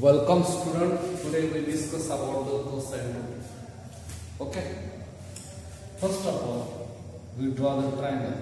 Welcome student. Today we discuss about the cosine rule. Okay. First of all, we draw the triangle.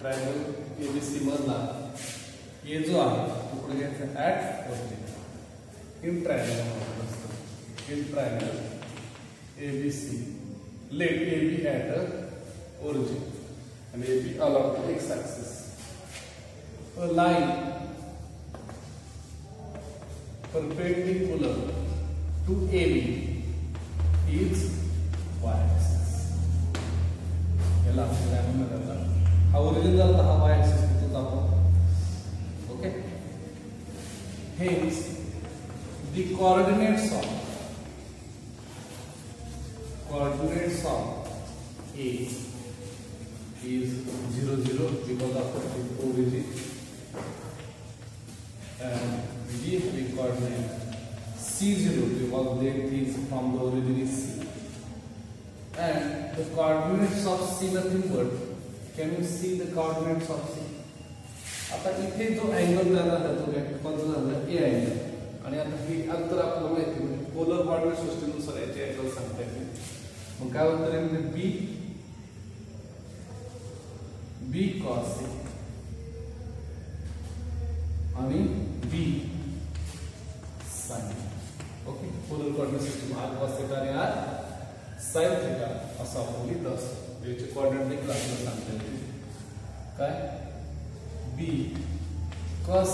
Triangle ABC मधला A जो आहे तो पुढे घ्यायचा origin in triangle in triangle ABC. Let A B at origin आणि A B along X axis a line perpendicular to AB is coordinates of C आता इथे जो अँगल झाला आहे तो कोणता झाला ए अँगल आणि आता हे अंतर आपल्याला माहिती म्हणजे पोलर कॉर्डिनेट सिस्टीमनुसार याचे अँगल सांगता येते मग काय उत्तर आहे? म्हणजे बी बी कॉस ए आणि B sine okay polar coordinate system R cos theta आणि आर साइन थिटा असं आपण लिहित असतो. याचे कॉर्डिनेट देखील सांगता येते काय B cos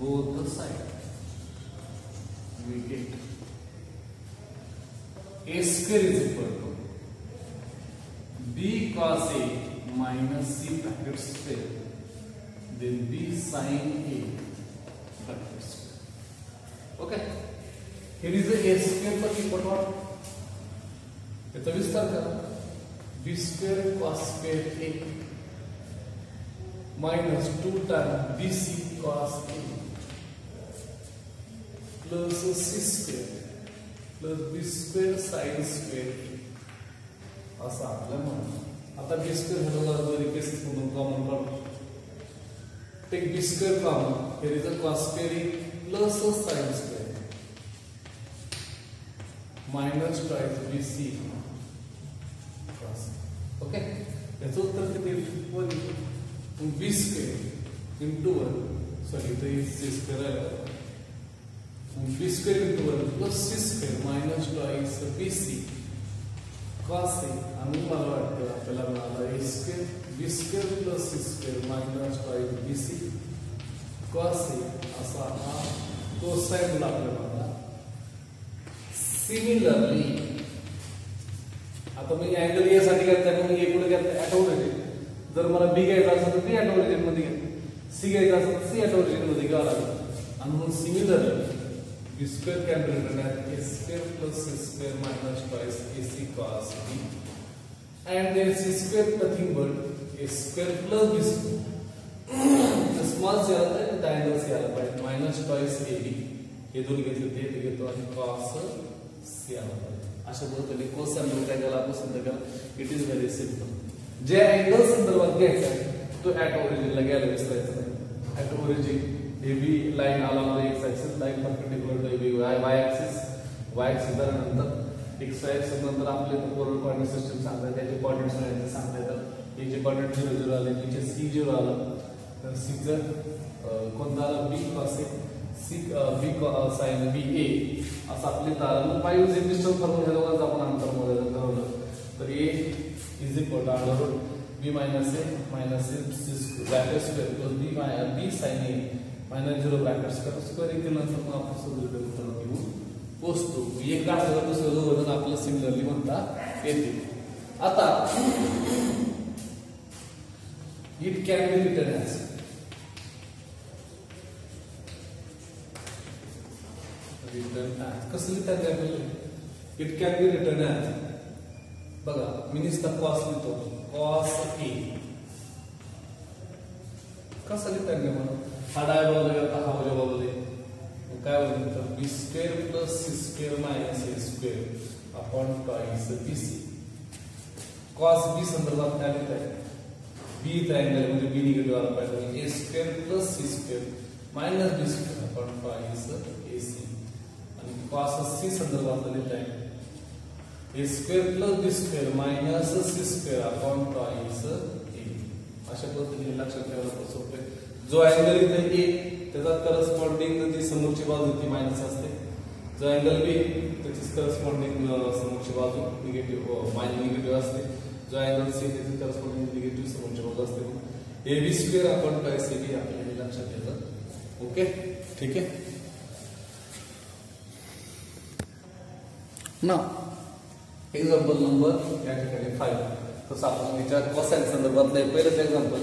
both the side we get a square is equal to b cos a minus c bracket square then b sin a bracket square okay here is the a square पर equal to what याचा विस्तार करा b square cos square a minus 2 times bc cos a plus c square plus b square sin square a असं आपलं म्हणणं आता B square झालं दोन्ही केसेस मधून कॉमन काढू take B square common here is a cos square a plus a sin square minus twice bc cos okay याचं उत्तर किती one B square into one sorry इथं स्क्वेअर आहे B square into one plus C square minus twice B C? Cos A आणि मला वाटतं आपल्याला मिळाला A square B square plus C square minus twice B C cos A असा हा। तो साईड आपल्याला मिळाला सिमिलरली आता मी अँगल यासाठी घेतला मी एकूण घेतलं ॲटोरिजिन जर मला बी घ्यायचा असेल तर बी ॲटोरिजिन मध्ये घेतलं सी घ्यायचा असेल तर सी ॲटोरिजिन मध्ये घ्यावं लागेल आणि म्हणून similarly can be written as A square plus C square minus twice A C cos B and then c square nothing but a square plus b square. Small C आला तर डायगोनल सी आला पाहिजे ट्वाइस ए बी हे दोन घेतले ते ते घेतो आणि कॉस सी आला पाहिजे अशा पद्धतीने कोस आणि ट्रायंगल आपण सिद्ध करा इट इज़ व्हेरी सिम्पल जे अँगल संदर्भात घ्यायचा आहे तो ऍट ओरिजिनला घ्यायला विसरायचं नाही at origin X axis line perpendicular to B Y Y axis Y axis नंतर वाय ऍक्सिस नंतर आपले कोरोना कोऑर्डिनेट सिस्टम सांगतात त्याचे कोऑर्डिनेट्स मिळायचे सांगता येतात हे जे कोऑर्डिनेट झिरो झिरो आले तिचे सी झिरो आलं। तर सी जर कोणता आला B cos C B sine B A असं आपले तारण फाईव्ह जे डिस्टन्स फॉर्म्युला दोघांचं आपण अंतर मोजायचं ठरवलं. तर A is equal to under root B minus A minus A C bracket square plus B my B sine A minus zero bracket square square केल्यानंतर मग आपण सगळं उत्तर घेऊन पोचतो एक काढलं दुसरं वज़न आपलं सिमिलरली म्हणता येते आता। It can be return as return as कसं लिहितात त्यामध्ये it can be return as बघा मी नुसता कॉस लिहितो. कॉस ए कसं लिहितात का मला square upon twice B C. Cos B संदर्भात काय लिहित आहे बी ट्रायंगल म्हणजे बी निगेटिव्ह आला पाहिजे A square plus C square minus B square upon twice A C. आणि कॉस सी संदर्भात लिहित आहे A square plus B square minus C square upon पद्धतीने लक्षात ठेवायला सोपे जो अँगल इथे ए त्याचा करस्पॉन्डिंग जी समोरची बाजू ती मायनस असते. जो अँगल बी त्याची करस्पॉन्डिंग समोरची बाजू निगेटिव्ह मायनस निगेटिव्ह असते. जो अँगल सी त्याची करस्पॉन्डिंग निगेटिव्ह समोरची बाजू असते. A B square upon twice A B आपल्याला लक्षात येतं ओके ठीक आहे? ना एक्झाम्पल नंबर या ठिकाणी फाईव्ह तसं आपण विचार कोसाईन संदर्भातलं पहिलंच example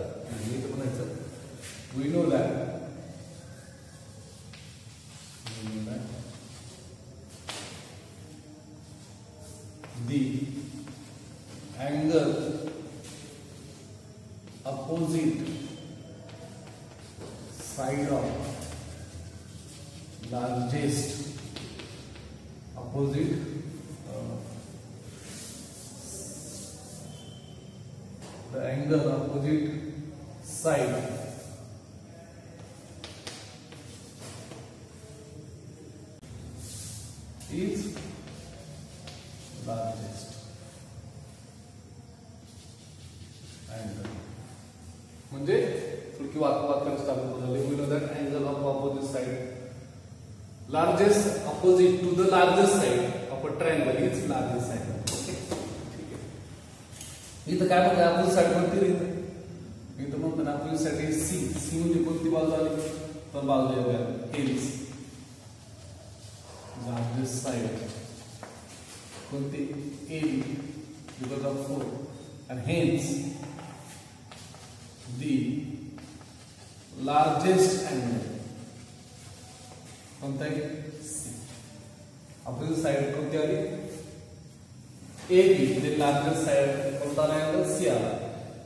We know that. The angle opposite side of largest opposite uh, the angle opposite side is largest angle म्हणजे थोडकी वाक्यवाक्यांची टाकून बदलले we know that angle of opposite side largest opposite to the largest side of a triangle is largest side okay ठीक आहे इथं काय म्हणतात opposite side कोणती मी तर म्हणतो ना opposite side सी सी म्हणजे कोणती बाजू आली तर बाजू येऊया हेच largest side. कोणती A because of four and hence, the largest angle. कोणता आहे सी आपली साइड कोणती आली ए बी म्हणजे लार्जेस्ट साइड कोणता आला अँगल सी आला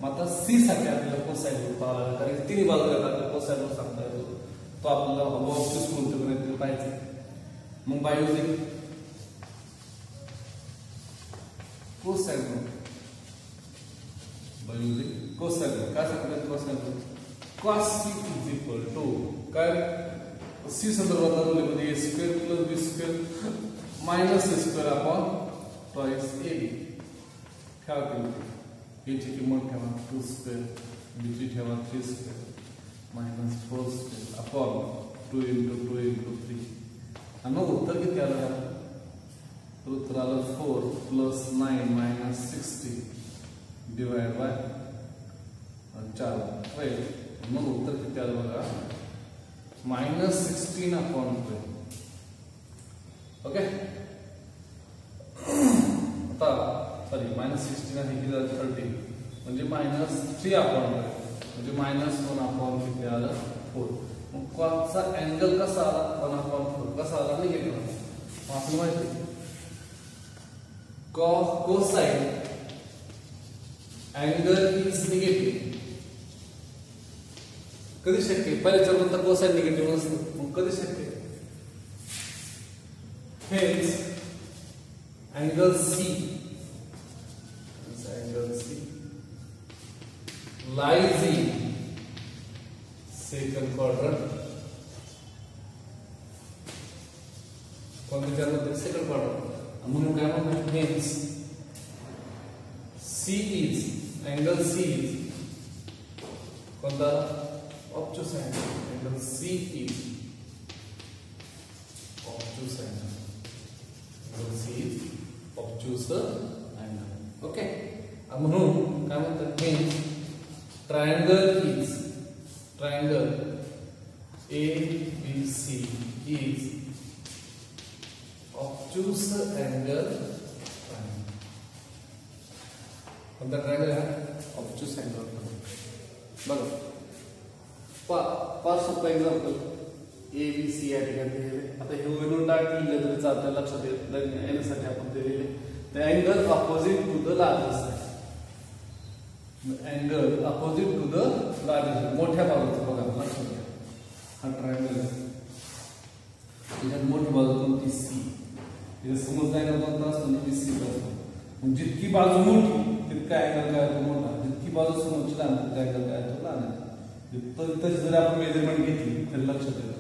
मग आता सी साठी आपल्याला कोसाईन रूप आला कारण तिन्ही बाजूला आपल्याला कोसाईन रूप सांगता येतो तो। आपल्याला ऑब्जेक्ट कोणते पर्यंत Mumbai using cosine rule by using cosine rule काय सांगितलं cosine rule cos c is equal to काय c संदर्भात रूल म्हणजे a square plus b square minus a square upon twice a b काय होईल याची किंमत ठेवा 2 स्क्वेअर b ची ठेवा 3 square minus 4 square upon 2 into 2 into 3 हमें उत्तर की क्या लगा तो उत्तर आलो four plus nine minus sixty divide by चार ट्वेल्व मग उत्तर किती आलं बघा minus sixteen upon twelve okay आता सॉरी माइनस सिक्स्टीन आहे किती झालं थर्टी मुझे माइनस थ्री अपॉन ट्वेल्व मुझे माइनस वन अपॉन किती आलं मग कॉसचा अँगल कसा आला? वन अपॉन फोर कधी शक्य पहिल्या चरणात कोसाइन निगेटिव्ह नसतं मग कधी शक्य हेच C angle C lies in second quadrant चरणात सेकंड क्वाड्रंट म्हणून काय म्हणतात hence C is angle C is कोणता obtuse angle angle C is obtuse angle angle C is obtuse angle okay म्हणून काय म्हणतात hence triangle is triangle A, B, C is obtuse angle triangle. कोणता triangle आहे obtuse angle बघा पा पाच सोपं एक्झाम्पल ए बी सी या ठिकाणी दिलेले आता हे वेगळं डाट लिहिले तरी चालतं लक्षात येत येण्यासाठी आपण दिलेले ते angle opposite to the largest angle opposite to the largest मोठ्या बाजूचं बघा लक्षात घ्या हा ट्रायंगल त्याच्यात मोठी बाजू कोणती सी तिथे समजता अँगल कोणता असतो ती सी मग जितकी बाजू मोठी तितका अँगल काय होतो मोठा जितकी बाजू समोरची लहान तितका अँगल काय होतो लहान तर जर आपण मेज़रमेंट घेतली तर लक्षात येतं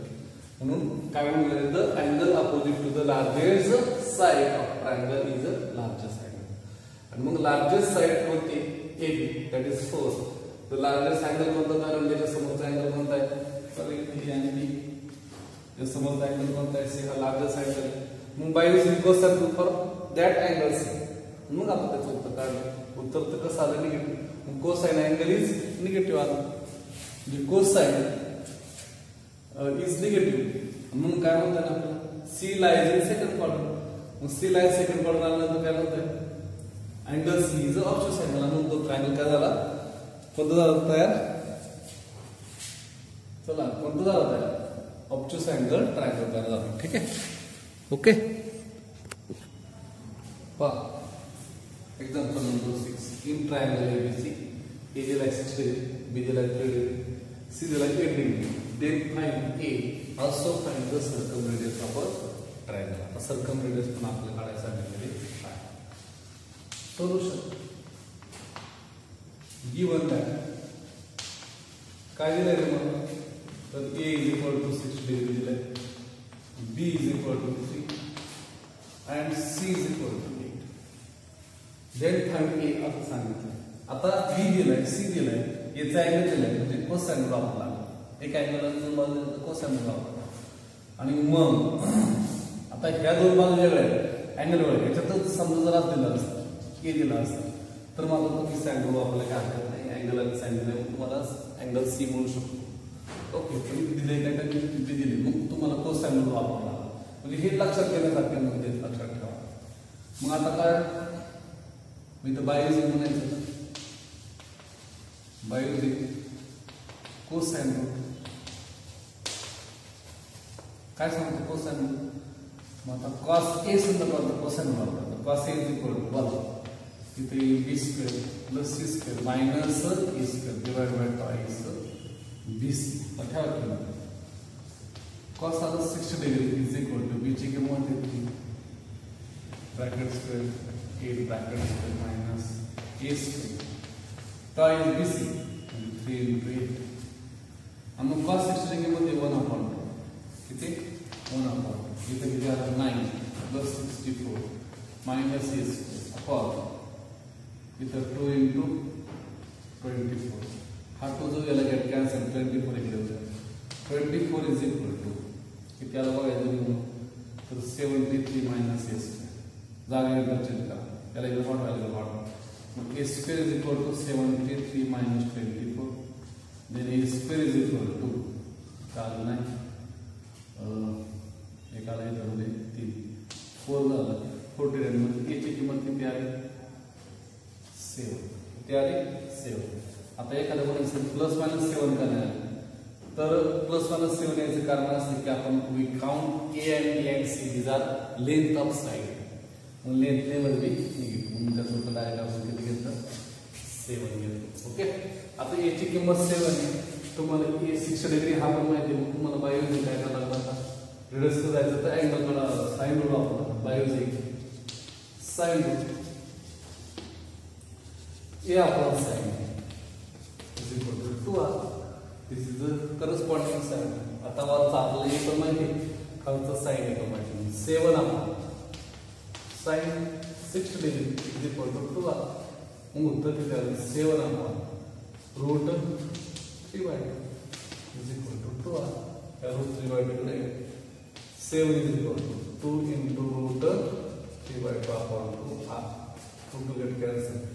म्हणून काय म्हणलं the angle opposite to the largest side of triangle is a largest angle आणि मग लार्जेस्ट साइड कोणती A B that is four the largest angle कोणता कारण त्याच्या समोरचा अँगल कोणता आहे सॉरी ए आणि बी समोरचा अँगल कोणता आहे सी हा largest angle mug by using cosine for that angle C मग आपण त्याचं उत्तर काढलं उत्तर तर कसं आलं निगेटिव्ह मग कोसाइन अँगल इज़ निगेटिव्ह आलं म्हणजे कोसाइन इज़ निगेटिव्ह मग काय म्हणतात आपल्याला C lies in second quarter mug C lies second quarter आल्यानंतर काय म्हणताय angle C is obtuse angle म्हणून तो ट्रायंगल काय झाला कोणता झाला तयार? चला, कोणता झाला तयार? ऑप्चस अँगल ट्रायंगल तयार झाला ठीक आहे? ओके पा example number six in triangle ABC A दिला सिक्स डिग्री बी दिला थ्री डिग्री सी दिला eight degree then find A also find the circumradius of triangle आता सर्कम रेडियस पण आपल्याला सोल्युशन गिवन दॅट काय? दिलंय तुम्हाला तर A is equal to six degree दिलंय. B is equal to three and C is equal to eight then find A असं सांगितलं आता बी दिलंय सी दिलंय. याचा अँगल दिलाय. म्हणजे कोस अँगल वापरला एक अँगल कोस अँगल वापरला आणि मग आता ह्या दोन बाजू वेगळ्या अँगल वेगळ्या याच्यातच समजा जर दिलं असतं के दिला असतं तर मला तो किस अँगल वापरला काय हरकत नाही अँगल आणि अँगल आहे तुम्हाला अँगल सी म्हणू शकतो ओके पण दिले काय काय किती दिली मग तुम्हाला कोस अँगल वापरला म्हणजे हे लक्षात घेण्यासारखे म्हणजे लक्षात ठेवा मग आता काय मी तर बायोजी म्हणायचं बायोजी कोस अँगल काय सांगतो कोस अँगल मग आता कॉस ए संदर्भात कोस अँगल वापरतो. Cos A equal to one तिथे B square plus C square minus A square divide by twice B ठेवा किंमत कॉस आता sixty degree is equal to बीची किंमत येते bracket square eight bracket square minus A square twice B C three into eight आणि मग cos सिक्स्टीची किंमत आहे वन अपॉन टू किती वन अपॉन इथं किती आलं nine plus sixty four minus A square upon इथं टू इंटू ट्वेंटी फोर हा टू जो याला गेट कॅन्सल ट्वेंटी फोर इकडे होता twenty four is equal to किती आला बघायचं म्हणून तर seventy three minus A square जागा इंटरचेंज करा त्याला इकडे वाढवायला वाढवा मग A square is equal to seventy three minus then A square is equal to चालू नाही एक आला इथं मध्ये तीन। फोर झालं फोर्टी नाईन मध्ये एची किंमत किती आली। सेवन। सेवन। आता प्लस मायनस सेवन करणार. तर प्लस मायनस सेवन याचं कारण we count A and B and C these are length of mug length level seven okay? आता सेवन ए सिक्स डिग्री हा पण आता? रिडस्क तर रूल वापरला बायोजी rule A upon sine is equal to two R this is the corresponding आता वरचा आपल्याला ए पण खालचं साईन येतो माहिती seven upon sine six degree is equal to two R मग उत्तर किती आलं? Seven upon root three by is equal to two R root three by two seven is equal to two into root three by two upon two R two two get cancel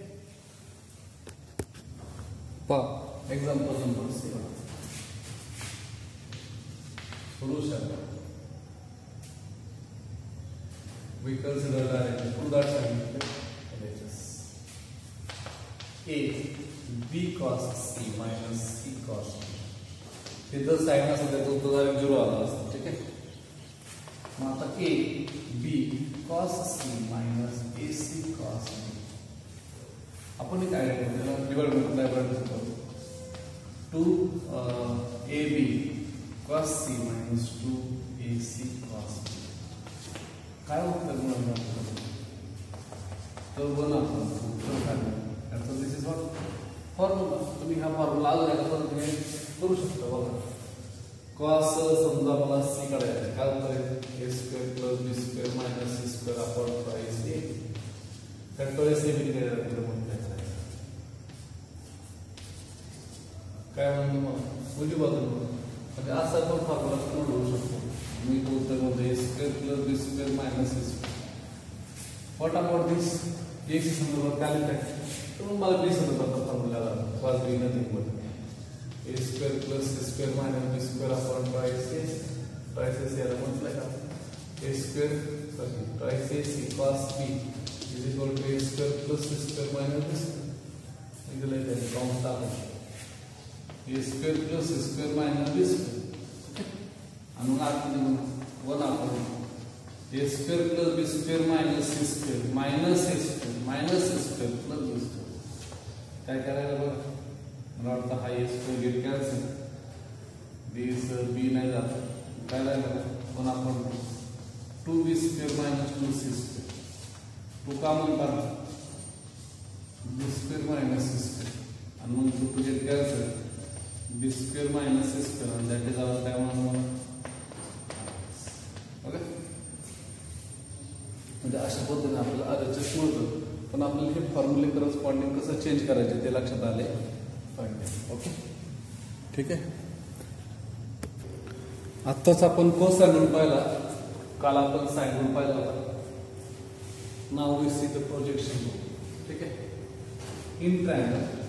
पहा example number solution. We consider images a, b cos c minus c cos उत्तर ठीक आता A B cos C A C cos B आपण काय करू त्याला divide multiply करायचं two A B, cos c minus 2ac cos b काय उत्तर मिळणार तर वन आपण, उत्तर त्याचं दिस इज़ वॉट फॉर्म्युला तुम्ही हा फॉर्म्युला आला का करू शकता बघा. कॉस समजा मला सी काढायचं काय उत्तर A square plus B square minus C square upon A फॅक्टोरियस A B काय म्हणतो मग म्हणजे असा पण फॉर्म्युला पूर्ण होऊ शकतो मी तो उत्तरमध्ये A square plus B square minus A square what about this A संदर्भात काय लिहिताय तर मग मला बी संदर्भात formula class B nothing but A square plus A square minus B square upon twice A twice A याला म्हटलंय का A square sorry twice A C B is equal to A square plus A square minus B square इथे लिहिताय कॉम्स टाकून A square plus square minus B मग आपण one आपण A square plus B square minus C square minus A square minus A square plus B square काय करायला बघ मला वाटतं हा A square get cancel B B नाही जात। काय राहिलं वन आपण two B square minus two C square two का म्हणतात B square minus C square आणि मग two two get cancel b square minus a square and that is our time on okay म्हणजे अशा पद्धतीने आपल्याला आरएचएस मिळतं पण आपल्याला हे फॉर्म्युले करस्पॉन्डिंग कसं चेंज करायचे ते लक्षात आले पाहिजे ओके ठीक आहे आत्ताच आपण कोसाइन रूल पाहिला काल आपण रूल पाहिला होता now we see the projection ठीक आहे इन ट्रायंगल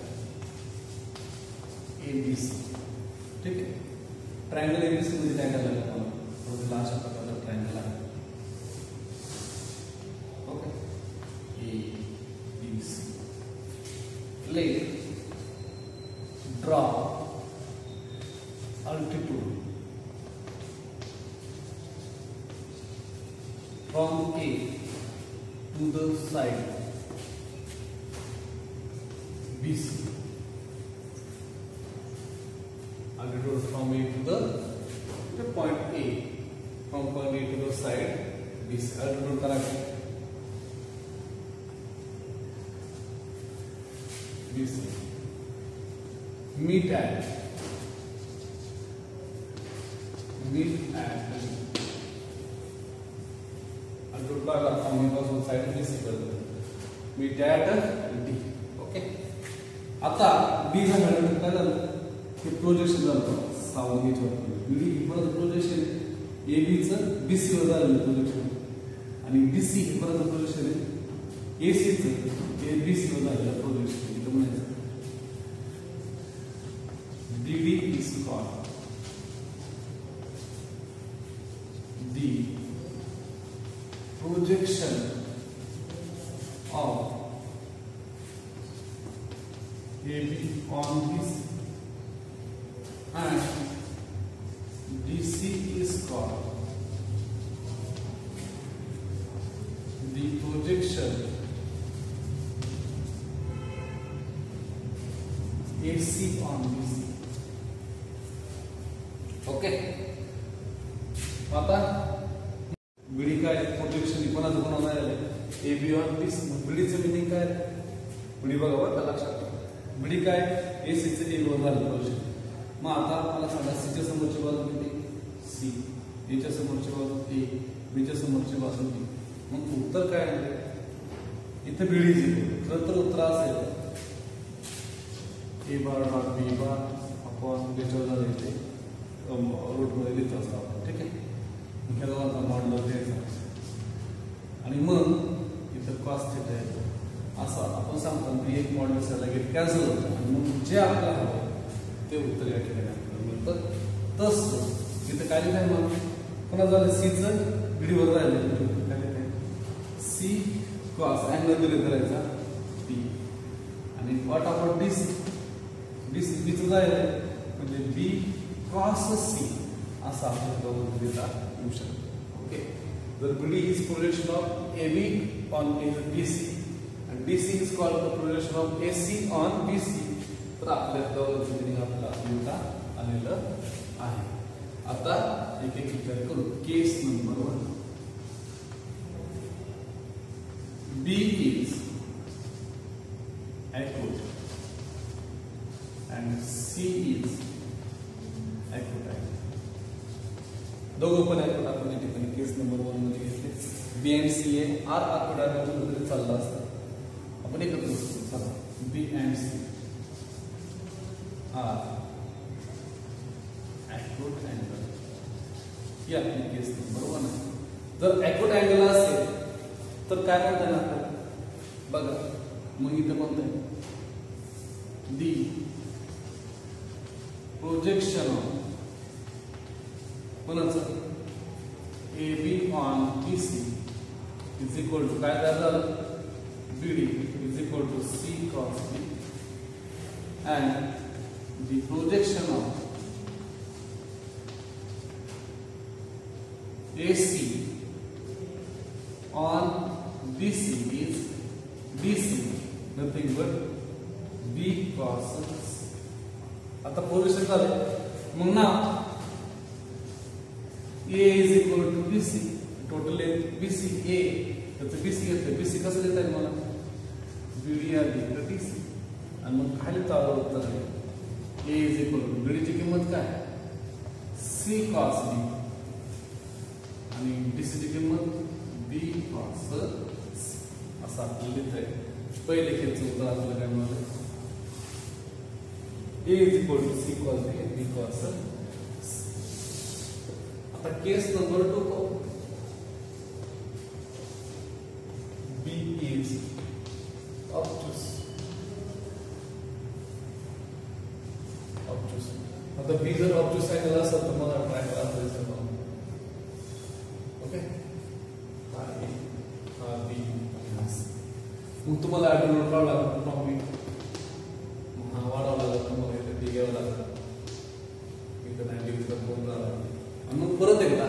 ए बी सी ठीक है? ट्राइंगल ए बी सी लगता है? करायला लागतं मला from A to the side BC. And it was from A to the, the point A. From point A to the side BC. I will correct. BC. Meet at meet at and root bar from A पासून side BC पर्यंत meet at D. Okay आता B झाल्यानंतर काय झालं हे projection झालं. सावंत याच्यावर B परत projection ए बीचं B C वर झालेलं प्रोजेक्शन आणि बी सी हे परत प्रोजेक्शन आहे. ए सीचं AB on this and DC is called the projection AC on DC. सीचं व्हिडिओवर राहिलं. सी कॉस अँगल दिले करायचा. टी आणि वॉट आपण डी सी डी सी बीचं जायला म्हणजे बी कॉस सी असा आपल्याला दोन देता येऊ शकतो. ओके जर B is projection of A B on A B C and BC is called the projection of AC on BC तर आपल्या दोघांचं मिनिंग आपल्याला आलेलं आहे. आता एक एक विचार करू case number one B is acute and C is acute दोघं पण केस नंबर वन मध्ये B and C A are तरी असतं आपण एकत्र बसतो चला B and C are acute angle ही आपली केस नंबर वन आहे जर ॲक्यूट अँगल असेल, तर काय म्हणता येणार आपल्याला? बघा, मग the projection of A B on B C is equal to काय झालं? BD is equal to C cos B. And the projection of AC on BC is BC nothing but B cos C. आता projection झालं मग ना, A is equal to BC total BC A. त्याचं BC घेतलं. BC कसं देता येईल मला? तर टी सी आणि मग खाली चालू उत्तर आहे. ए इज़ इक्वल टू बीडीची किंमत काय? सी कॉस बी आणि डीसीची किंमत? बी कॉस असं आपल्याला लिहित आहे पहिले खेळचं उत्तर आपल्याला A is equal to C cos B B cos आता केस नंबर टू पाहू बी इज़ obtuse. Obtuse. आता बी जर ऑब्ज्यूस अँगल असेल तर मला ट्राय करा दिसेल ओके हा ए हा बी मग तुम्हाला आठवण वाढवावं लागतं पुन्हा बी हा वाढवावं लागतं मग इथे बी घ्यावं लागतं इथं नाईन्टी इथं फ़ोन झाला आणि मग परत एकदा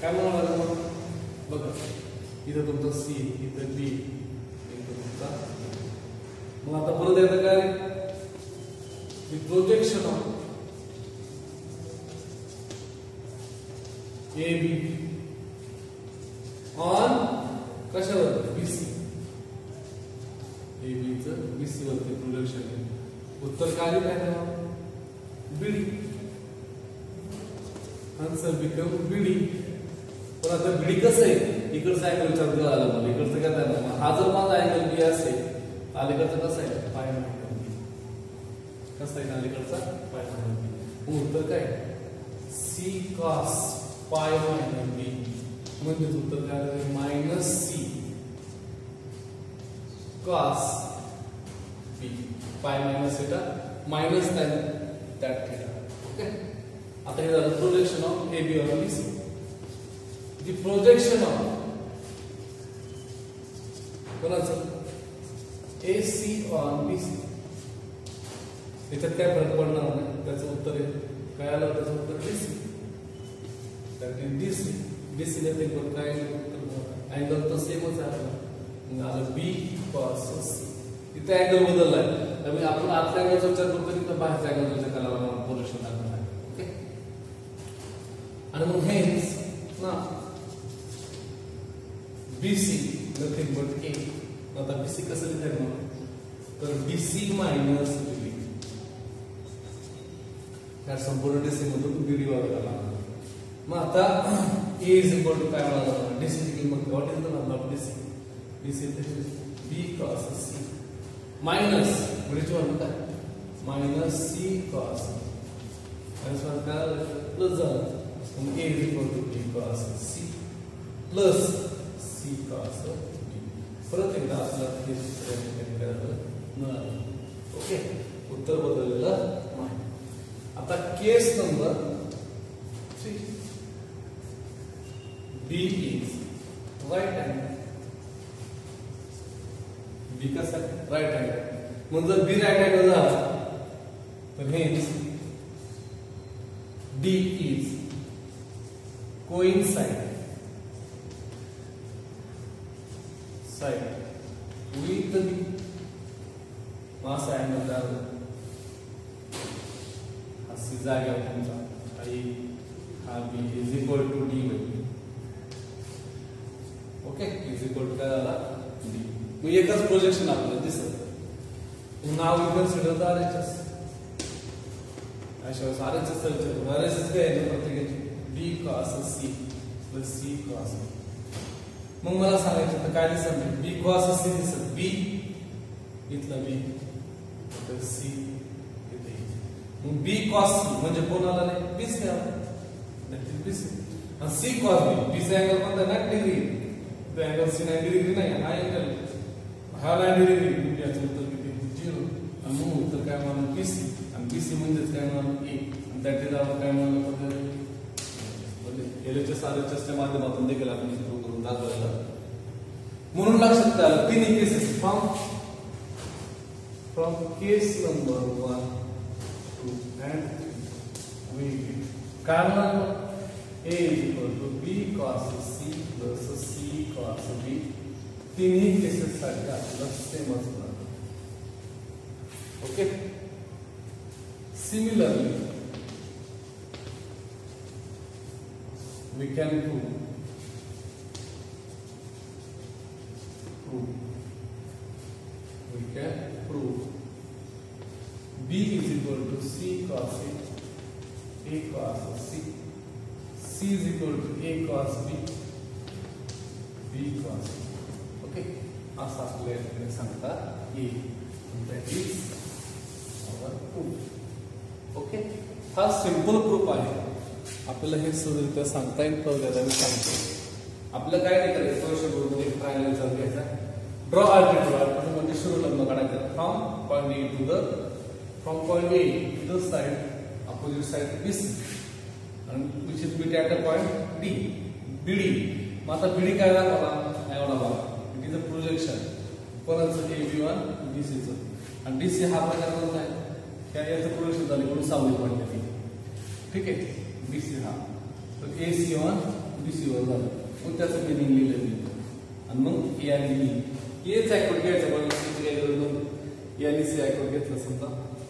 काय म्हणावं लागलं मग बघा इथं तुमचा सी इथं बी इथं तुमचा मग आता परत येतं काय the projection of AB on कशावर BC AB च BC वरती प्रोजेक्शन उत्तर काय त्याला बीडी आन्सर बिकम बीडी पण आता बीडी कसं आहे? इकडचा अँगल विचार आला मला. इकडचं काय हा जर माझा अँगल बी असेल अलीकडचं कसं आहे? पाय अलीकडचा पाय बी उत्तर काय? C cos pi minus B म्हणजे उत्तर काय minus C cos B pi minus theta minus tan that theta okay आता हे झालं projection of A B on B C the projection of कोणाचं? ए सी ऑन बी सी याच्यात काय फरक पडणार नाही. त्याचं उत्तर आहे. काय आलं? त्याचं उत्तर DC that is DC DC ने ते काय अँगल तर सेमच आहे आलं बी कॉस सी इथे अँगल बदललाय त्यामुळे आपण आतल्या अँगलचा विचार करतो तिथं बाहेरच्या अँगलचा विचार करायला लागणार पोल्युशन लागणार आहे. ओके आणि मग हेच ना बीसी नथिंग बट ए आता बीसी कसं लिहायचं? मग तर बीसी मायनस या संपूर्ण डीसी मधून बीडी वाढवायला मग आता ए इज़ इक्वल टू काय म्हणाला डीसी किंमत what is the number of DC DC B cross C minus बीडीची value काय मायनस सी क्रॉस प्लस झालं A is equal B cross C plus C cross B परत एकदा आपल्याला हे सूत्र मिळालं ओके उत्तर बदललेलं आता case number three. B is right hand B कसं राईट हँड मग जर बी राईट हँड झाला हेच D is side with B mass angle C जागा तुमचा आई हा B is equal to D मग एकच प्रोजेक्शन आपल्याला दिसत now you consider the R H S अशा वेळेस R H S R H S काय आहे cos C plus C cos मग मला सांगायचं बी कॉस सी दिसत बी बी तर सी बी कॉस सी म्हणजे कोणाला नाही बीच घ्यावा बीच आणि सी कॉस बी बीचा अँगल कोणता नाईन्टी डिग्री तो अँगल सी नाईन्टी डिग्री नाही हा अँगल हा नाईन्टी डिग्री याचं उत्तर किती झिरो आणि मग उत्तर काय म्हणून सी आणि बी सी म्हणजेच काय म्हणून ए आणि त्याचे आपण काय म्हणून एलएचएस आरएचएसच्या माध्यमातून देखील आपण इथे करून दाखवलेला म्हणून लक्षात आलं तिन्ही cases from from case number one two and we कारण a is equal to b cos c plus c cos b तिन्ही केसेस साठी आपल्याला सेमच होणार okay similarly we can prove prove we can prove b is equal to c cos a a cos c c is equal to a cos b b cos c okay असं आपल्या याच्याकडे सांगता येईल that is our proof okay हा simple proof आहे आपल्याला हे सहजरित्या सांगता येईल कळलं मी सांगतो आपलं काय नाही करायचं ग्रुपमध्ये एक ट्रायंगल चालू घ्यायचा ड्रॉ आर्टिट्यूड आर्टिट्यूड म्हणजे सुरू लग्न काढायचं from point to the from point A to the side opposite side B C आणि which is beat at a point D BD मग आता बीडी काय दाखवला एवढा भाग इट इज़ अ प्रोजेक्शन कोणाचं ए बी वन डी सीचं आणि D सी हा. प्रकार कोणता आहे त्या याचं प्रोजेक्शन झालं म्हणून सावली पडते ठीक आहे बी सी हा तर A C one B C one झालं मग त्याचं मिनिंग लिहिलं मी आणि मग ए आणि बी एच ऍक्युरेट घ्यायचं पण आणि सी ऍक्युरेट घेतलं समजा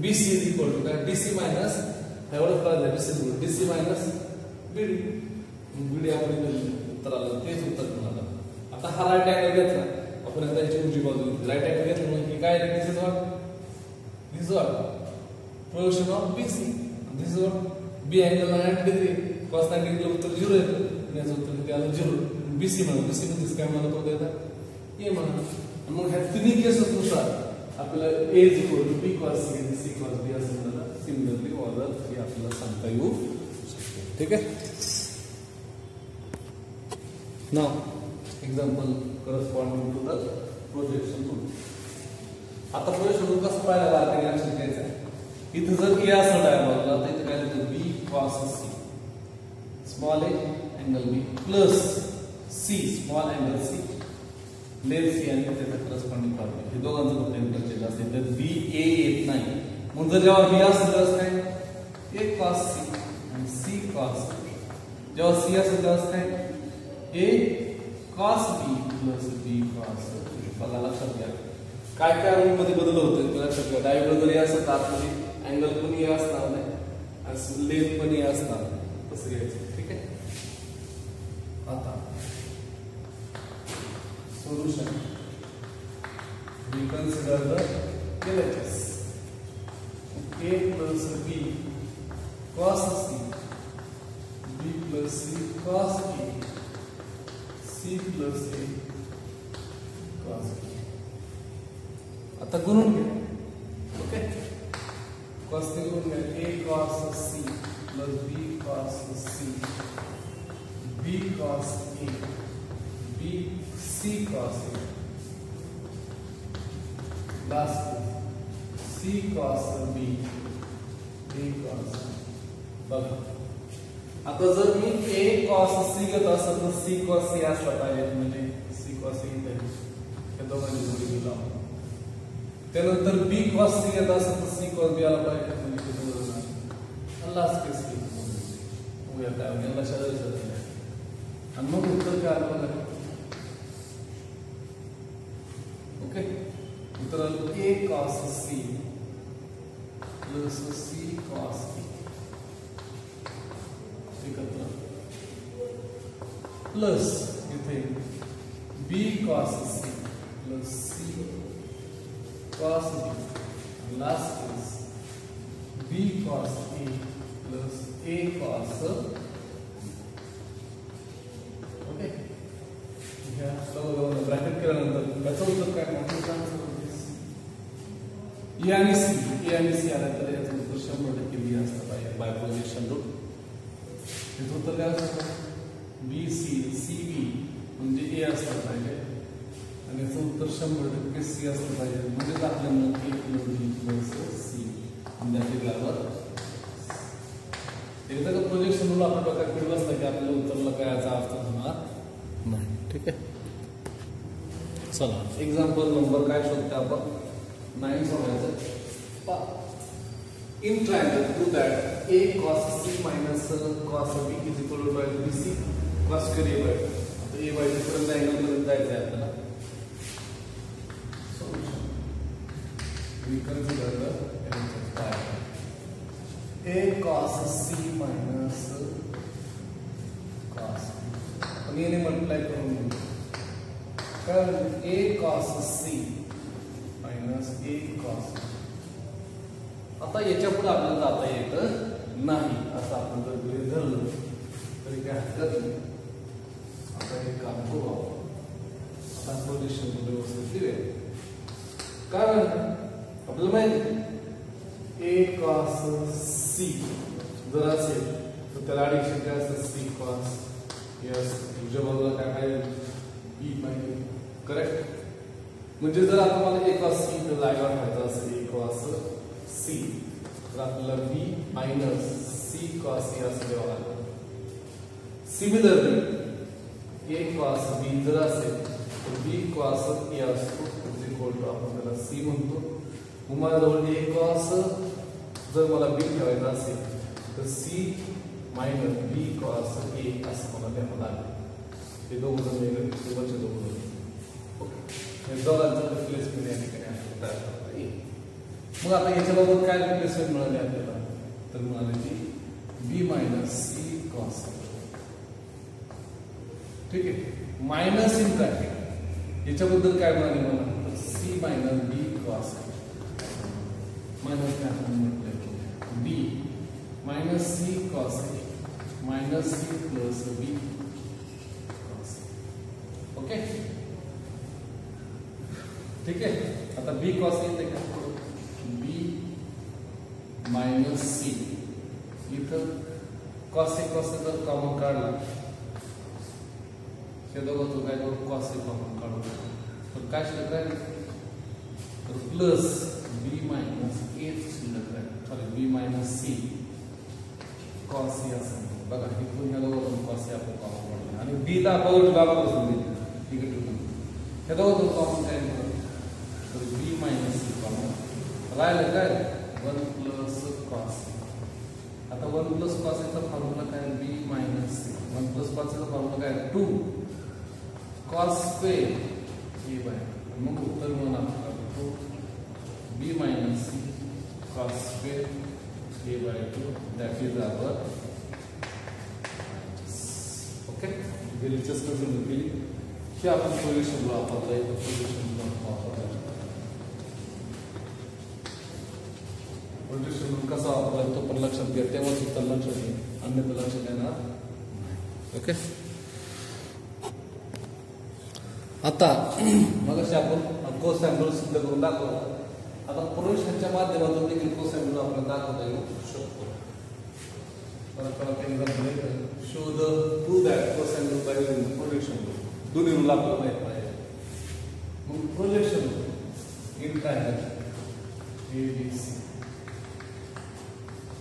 B C is equal to काय डी सी मायनस एवढंच करायचं B C D C minus B D B D आपण उत्तर आलं तेच उत्तर मिळालं आता हा राईट अँगल घेतला आपण आता याची उजवी बाजू घेतली राईट अँगल घेतलं म्हणजे हे काय this is what this is what projection of C this is what B angle 90 degree cos 90 degree उत्तर 0 येतं आणि याचं उत्तर किती आलं 0 बी सी म्हणा सी मध्ये काय म्हणत होतं येतात ए म्हणा मग ह्या तिन्ही केसेसनुसार आपल्याला A is equal to B C आणि सी कॉस बी असं सिमिलरली ऑर्डर हे आपल्याला सांगता येऊ ठीक आहे? Now example corresponding to the projection आता प्रोजेक्शन रूल कसं पाहायला लागते इथं जर असं तर इथं काय B cos C small A angle B plus C small angle C let C आणि हे दोघांचं तर बी ए येत नाही. मग जर जेव्हा बी ए कॉस सी आणि सी कॉस सी असेल A cos B plus B cos बघा, लक्षात घ्या. काय काय बदल होते लक्षात घ्या. डायव्हर जरी असत आतमध्ये पण आणि पण ठीक आहे आता solution we consider the LHS a plus b cos c b plus c cos a c plus a cos b आता गुणून घ्या ओके cos ने गुणून घ्या a cos c plus b cos c b cos a b c cos A. Last C cos B A cos बघा आता जर मी A cos C घेत C cos C असला पाहिजे म्हणजे cos C इथे हे दोघांची जोडी मी लावतो त्यानंतर B cos C घेत असेल तर C cos B आला पाहिजे म्हणजे ते जोडलं नाही लास्ट केस की उद्या काय म्हणजे लक्षात लक्षात आणि मग उत्तर काय आलं बघा okay Uttar A cos C plus C cos एकत्र प्लस इथे B cos C plus C cos B last is B cos A plus A cos okay ह्या सर्व ब्रॅकेट केल्यानंतर त्याचं उत्तर काय म्हटलं ए आणि सी ए आणि सी आला तर याचं उत्तर शंभर टक्के बी असलं पाहिजे बाय प्रोजेक्शन रूट याचं उत्तर काय असतं शंबर टक्के सी असलं पाहिजे म्हणजेच आपल्याला एक दोन तीन सी अंदाजे गावात एकदा का प्रोजेक्ट समोर आपला प्रकार फिरलाच नाही की आपल्याला उतरला काय याचा अर्थ होणार नाही ठीक आहे चला एक्झाम्पल नंबर काय शोधतो आपण नाईन सोडायचं in triangle two that A cos C minus cos B is equal to B C cos करी बाय ए बाय डिफरंट अँगलमध्ये जायचं आहे cos c minus cos b आणि मल्टिप्लाय करून घेऊ तर a cos c minus a cos आता याच्या पुढे आपल्याला जाता येत नाही, असं आपण जर गृहीत धरलं, तरी काय आता हे काम करू आपण. आता पोझिशन व्यवस्थित दिले कारण, आपल्याला माहिती ए कॉस सी जर असेल तर त्याला अडिक्शन काय असतं सी कॉस यस तुझ्या बाजूला काय काय बी बाय करेक्ट म्हणजे जर आता मला एक कॉस सी जागा ठेवायचा असेल एक कॉस सी तर आपल्याला B minus C cos A असं लिहावं लागेल सिमिलरली ए कॉस बी जर असेल तर बी कॉस ए असतो इक्वल टू आपण त्याला सी म्हणतो मग माझ्याजवळ ए कॉस जर मला बी ठेवायचा असेल तर C minus B cos A असं मला द्यावं लागेल हे दोघं जण वेगळे शेवटचे दोघं ओके हे दोघांचं रिप्लेसमेंट या ठिकाणी आपल्याला तयार मग आता याच्याबाबत काय रिप्लेसमेंट मिळाली आपल्याला तर मिळाली ती बी मायनस सी कॉस ठीक आहे मायनस इन ब्रॅकेट याच्याबद्दल काय मिळाले मला C minus B cos minus काय minus C cos minus C plus B cos okay? ठीक आहे आता बी कॉस येते का बी मायनस सी इथं कॉस ए कॉस जर कॉमन काढला कॉस ए कॉमन काढू तर काय शिल्लक प्लस बी मायनस ए शिल्लक राहील sorry B minus C cos A असं म्हणतो. बघा इथून ह्या दोघं कॉस ए आपण कॉमन काढलं आणि बी ला बघ बाबा बसून ठीक आहे ठीक आहे हे दोघं कॉमन काय तर बी मायनस सी कॉमन राहिलं काय वन प्लस कॉस आता वन प्लस याचा फॉर्म्युला काय B minus C one plus कॉसचा formula काय two cos square A by मग उत्तर म्हणून आपल्याला two B minus C cos square A by two that is our okay गेलीचेच करून केली हे आपण सोल्युशन वापरलंय सोल्युशन वापरलंय सोल्युशन कसा वापरलाय तो पण लक्षात घ्या तेव्हा सुद्धा लक्षात घ्या अन्यथा लक्षात येणार ओके आता मग आपण को सॅम्पल सिद्ध करून दाखवला आता पुरुषांच्या माध्यमातून देखील को सॅम्पल आपल्याला दाखवता येऊ शकतो शो द टू दॅट को सॅम्पल बाय प्रोजेक्शन दोन्ही आपल्याला माहित पाहिजे मग प्रोजेक्शन इन काय आहे A B C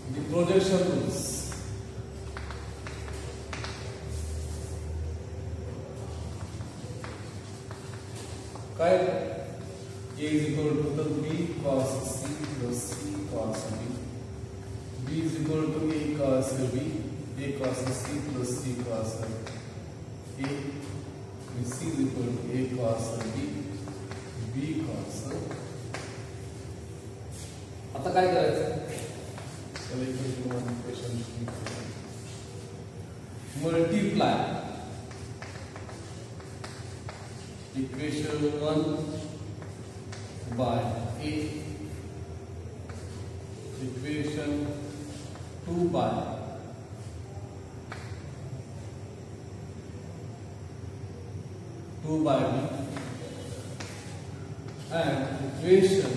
the projection rules काय a is equal to the b cos c plus c cos b b is equal to a cos b a cos c plus c cos b a and c is equal to a cos b b cos आता काय करायचं multiply equation 1 by a equation 2 by two by b and equation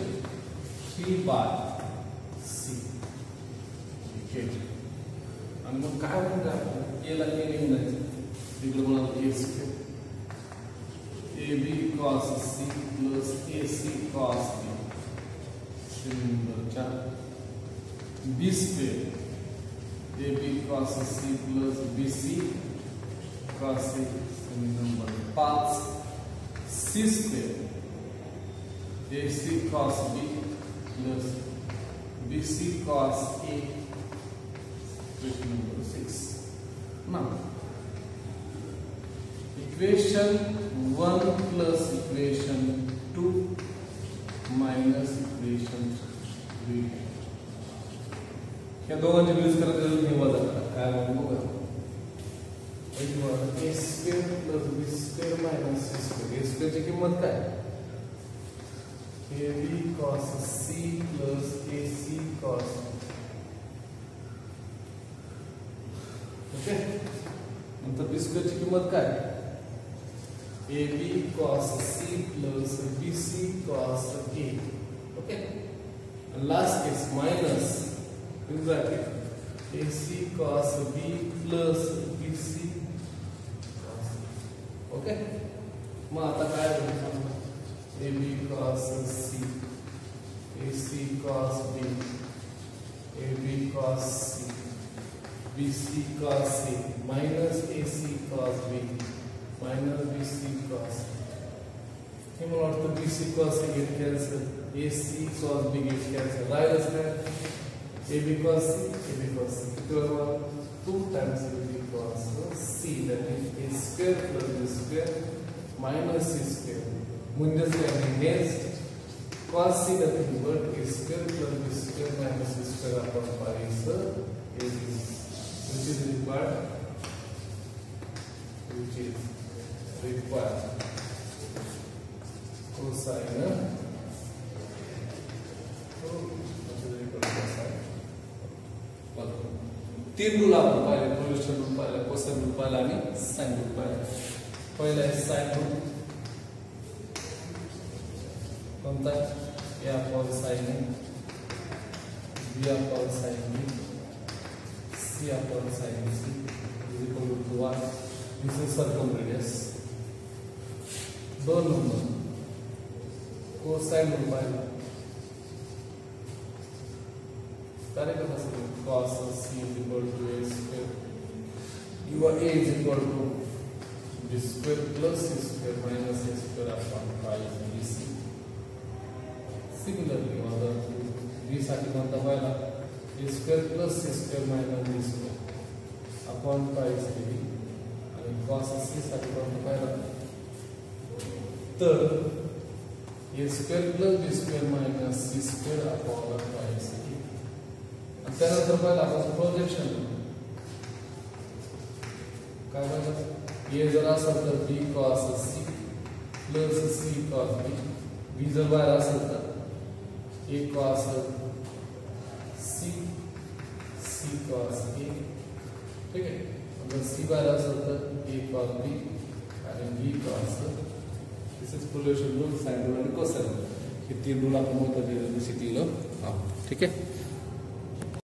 3 by c okay आणि मग काय म्हणतो आपण एला ए लिहून जायचं इकडे मला A square A B cos C plus A C cos B number चार B square AB cross C. Plus BC cross C number 5 C square AC cross B plus BC cross A equation number 6 now equation 1 plus equation 2 minus equation 3 ह्या दोघांची berries करायचं झालं मी वजा करा काय म्हणून बघा A square plus B square minus C square A स्क्वेअरची किंमत काय A B cos C plus A C cos okay? नंतर बी किंमत काय A B cos C plus B C cos A. Okay? Last case minus in bracket A C cos B plus B C okay मग आता काय होईल A B cross C A C cross B A B cross C B C cross C minus A C cross B minus B C cross हे मला वाटतं B C cross C get cancel A C cross B get cancel राहिलंच काय AB cross C, AB C. Because 2 times AB cross C, that is A square plus B square minus C square. ಮುಂದೆ next cos C that is what A square plus B square minus C square upon pi is AB, which is required, which is required cosine. तीन rule आपण पाहिले projection rule पाहिला cosine rule पाहिला आणि sine rule पाहिला पहिला आहे sine rule कोणता A upon sine A B upon sine B C upon sine C is equal to one this is circumradius दोन नंबर कोसाइन रूल पाहिला कार्य कसा cos c is equal to a square your a is equal to b square plus c square minus a square upon pi bc similarly on the b साठी कोणता पहिला a square plus c square minus b square upon pi is b आणि cos of c साठी कोणता पहिला तर a square plus b square minus c square upon pi is projection म्हणतात A जर असेल B cos C plus C cos B B जर बाहेर A cos C C cos ए ठीक आहे जर सी बाहेर A cos B B cos this is projection rule sine rule आणि कोसाइन रूल हे? तीन रूल आपण होतं शिकलेलो आहोत ठीक आहे